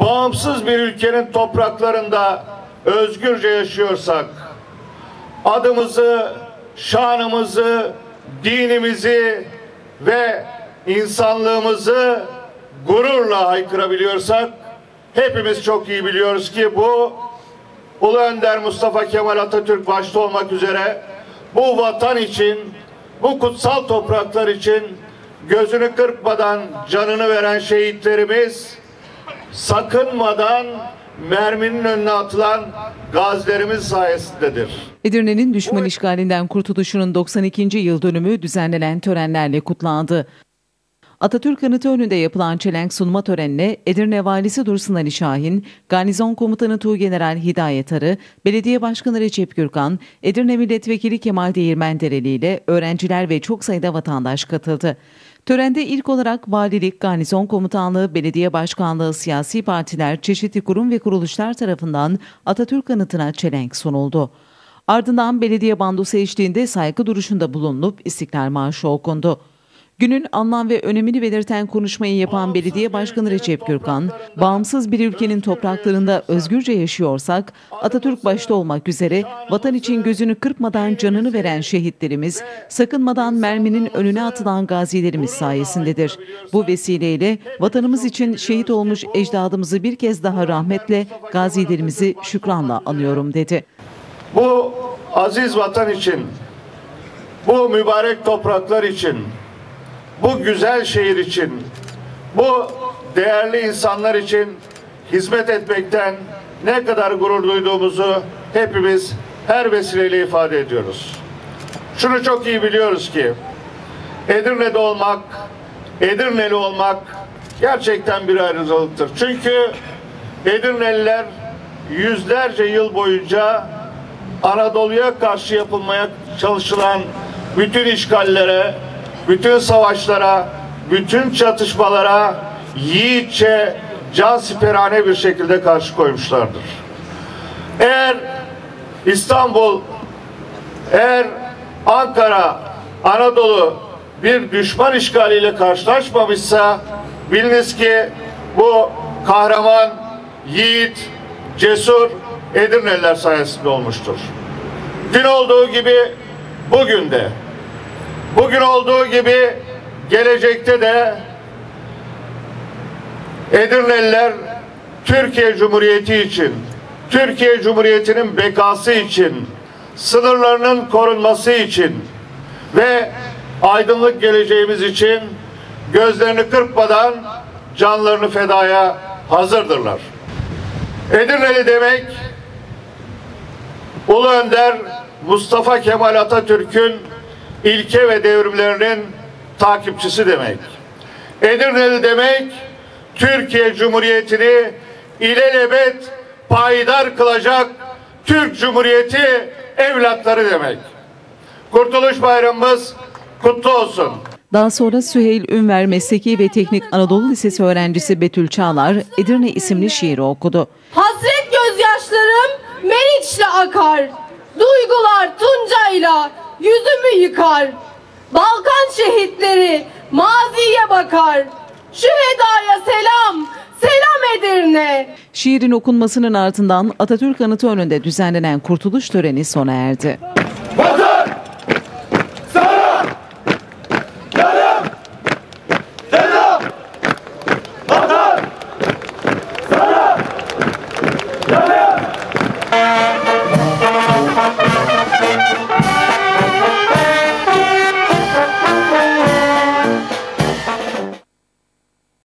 bağımsız bir ülkenin topraklarında özgürce yaşıyorsak, adımızı, şanımızı, dinimizi ve insanlığımızı gururla haykırabiliyorsak, hepimiz çok iyi biliyoruz ki bu Ulu Önder Mustafa Kemal Atatürk başta olmak üzere bu vatan için, bu kutsal topraklar için gözünü kırpmadan canını veren şehitlerimiz sakınmadan merminin önüne atılan gazilerimiz sayesindedir. Edirne'nin düşman işgalinden kurtuluşunun 92. yıl dönümü düzenlenen törenlerle kutlandı. Atatürk Anıtı önünde yapılan çelenk sunma törenine Edirne Valisi Dursun Ali Şahin, Garnizon Komutanı Tuğgeneral Hidayet Arı, Belediye Başkanı Recep Gürkan, Edirne Milletvekili Kemal Değirmendereli ile öğrenciler ve çok sayıda vatandaş katıldı. Törende ilk olarak valilik, garnizon komutanlığı, belediye başkanlığı, siyasi partiler, çeşitli kurum ve kuruluşlar tarafından Atatürk anıtına çelenk sunuldu. Ardından belediye bandosu eşliğinde saygı duruşunda bulunup İstiklal Marşı okundu. Günün anlam ve önemini belirten konuşmayı yapan Belediye Başkanı Recep Gürkan, bağımsız bir ülkenin topraklarında özgürce yaşıyorsak, Atatürk başta olmak üzere vatan için gözünü kırpmadan canını veren şehitlerimiz, sakınmadan merminin önüne atılan gazilerimiz sayesindedir. Bu vesileyle vatanımız için şehit olmuş ecdadımızı bir kez daha rahmetle, gazilerimizi şükranla anıyorum dedi. Bu aziz vatan için, bu mübarek topraklar için, bu güzel şehir için, bu değerli insanlar için hizmet etmekten ne kadar gurur duyduğumuzu hepimiz her vesileyle ifade ediyoruz. Şunu çok iyi biliyoruz ki Edirne'de olmak, Edirneli olmak gerçekten bir ayrıcalıktır. Çünkü Edirneliler yüzlerce yıl boyunca Anadolu'ya karşı yapılmaya çalışılan bütün işgallere, bütün savaşlara, bütün çatışmalara yiğitçe, can siperhane bir şekilde karşı koymuşlardır. Eğer İstanbul, eğer Ankara, Anadolu bir düşman işgaliyle karşılaşmamışsa biliniz ki bu kahraman, yiğit, cesur Edirneliler sayesinde olmuştur. Dün olduğu gibi bugün de Bugün olduğu gibi gelecekte de Edirneliler Türkiye Cumhuriyeti için, Türkiye Cumhuriyeti'nin bekası için, sınırlarının korunması için ve aydınlık geleceğimiz için gözlerini kırpmadan canlarını fedaya hazırdırlar. Edirneli demek Ulu Önder Mustafa Kemal Atatürk'ün ilke ve devrimlerinin takipçisi demek. Edirneli demek Türkiye Cumhuriyeti'ni ilelebet payidar kılacak Türk Cumhuriyeti evlatları demek. Kurtuluş Bayramımız kutlu olsun. Daha sonra Süheyl Ünver Mesleki ve Teknik Anadolu Lisesi öğrencisi Betül Çağlar Edirne isimli şiiri okudu. Hasret gözyaşlarım Meriç'le akar. Duygular Tunca'yla yüzümü yıkar. Balkan şehitleri maziye bakar. Şu hedaya selam, selam Edirne. Şiirin okunmasının ardından Atatürk Anıtı önünde düzenlenen kurtuluş töreni sona erdi.